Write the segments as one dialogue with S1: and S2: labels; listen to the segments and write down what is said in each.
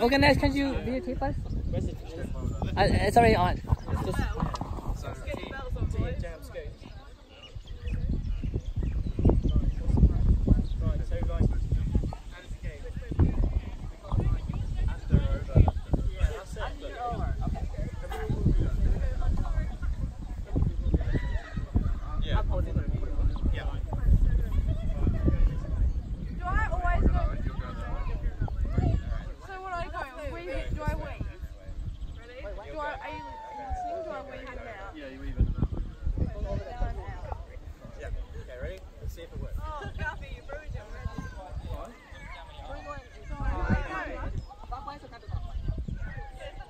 S1: organize, can you videotape us? Uh, it's already on. Just,
S2: So, team, team jam scoot. Right, so like, hands again. Under, over. Yeah, that's it. Yeah. Yeah.
S3: Do I always go? So when I go, we, do I wait? Ready? Do I, are you listening? Do I wait hand out?
S2: Yeah, you even.
S3: Hand out.
S2: Yeah. Okay, ready? Let's see if it works.
S3: Oh, Kathy, you ruined it already.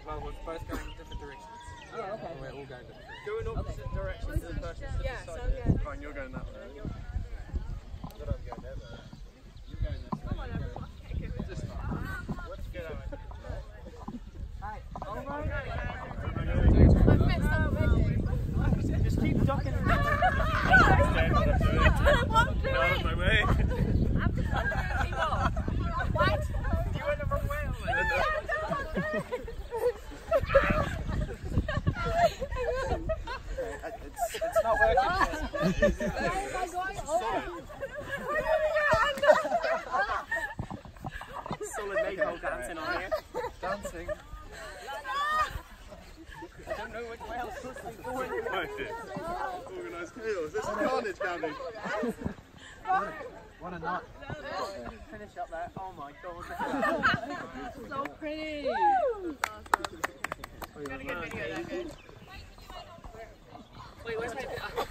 S2: Well, we're both going in different directions.
S1: oh, okay.
S2: We're all going different Go in opposite directions to the person
S3: Yeah, sounds
S2: you. Fine, you're going that way. There. You're going this way. Let's get out. Just keep ducking Stand up, do it. Get out of my way.
S3: What?
S2: You went the wrong way. I'm like, It's, it's not working. Solid maypole dancing on here. Dancing. I don't know which way else to going.
S4: Organised chaos. There's carnage down.
S2: What a nut. Finish up there. Oh my god.
S1: That's so pretty.
S2: Got a good video there,
S1: Wait, where's my?